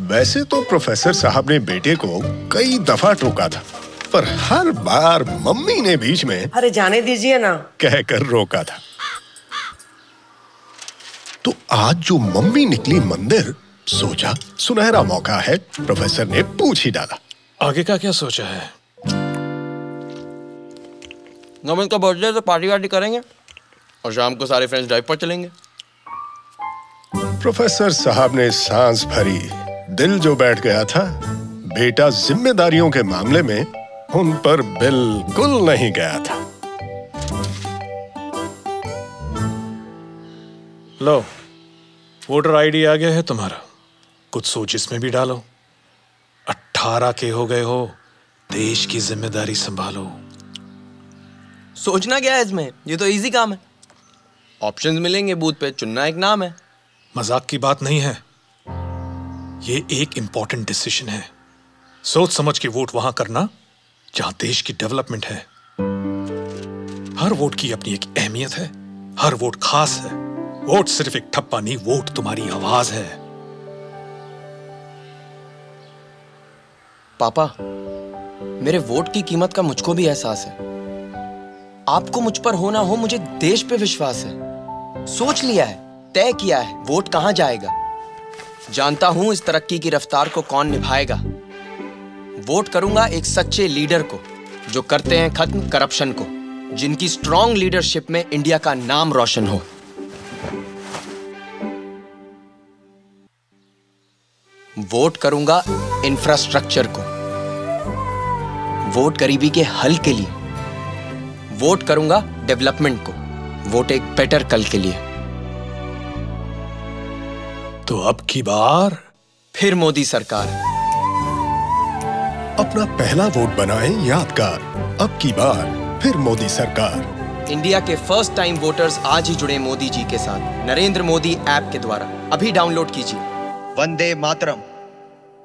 वैसे तो प्रोफेसर साहब ने बेटे को कई दफ़ा टोका था पर हर बार मम्मी ने बीच में अरे जाने दीजिए ना। कहकर रोका था। तो आज जो मम्मी निकली मंदिर सोचा सुनहरा मौका है प्रोफेसर ने पूछ ही डाला। आगे का क्या सोचा है? नमित का बर्थडे तो पार्टी वार्टी करेंगे और शाम को सारे फ्रेंड्स ड्राइव पर चलेंगे। प्रोफेसर साहब ने सांस भरी। दिल जो बैठ गया था बेटा जिम्मेदारियों के मामले में उन पर बिल्कुल नहीं गया था। लो वोटर आईडी आ गया है तुम्हारा। कुछ सोच इसमें भी डालो। अट्ठारह के हो गए हो देश की ज़िम्मेदारी संभालो। सोचना क्या है इसमें? ये तो इजी काम है। ऑप्शंस मिलेंगे बूथ पे चुनना एक नाम है। मज़ाक की बात नहीं है। ये एक इंपॉर्टेंट डिसीज़न है। सोच समझ के वोट वहाँ करना, जहाँ देश की डेवलपमेंट है। हर वोट की अपनी एक अहमियत है। हर वोट खास है। वोट सिर्फ़ एक ठप्पा नहीं वोट तुम्हारी आवाज़ है। पापा, मेरे वोट की कीमत का मुझको भी एहसास है। आपको मुझ पर हो ना हो, मुझे देश पे विश्वास है। सोच लिया है। तय किया है, वोट कहाँ जाएगा? जानता हूँ इस तरक्की की रफ्तार को कौन निभाएगा। वोट करूँगा एक सच्चे लीडर को, जो करते हैं खत्म करप्शन को, जिनकी स्ट्रॉन्ग लीडरशिप में इंडिया का नाम रोशन हो। वोट करूँगा इंफ्रास्ट्रक्चर को, वोट गरीबी के हल के लिए। वोट करूँगा डेवलपमेंट को, वोट एक बेटर कल के लिए। तो अब की बार फिर मोदी सरकार। अपना पहला वोट बनाए यादगार अब की बार फिर मोदी सरकार। इंडिया के फ़र्स्ट टाइम वोटर्स आज ही जुड़े मोदी जी के साथ। नरेंद्र मोदी ऐप के द्वारा। अभी डाउनलोड कीजिए। वंदे मातरम।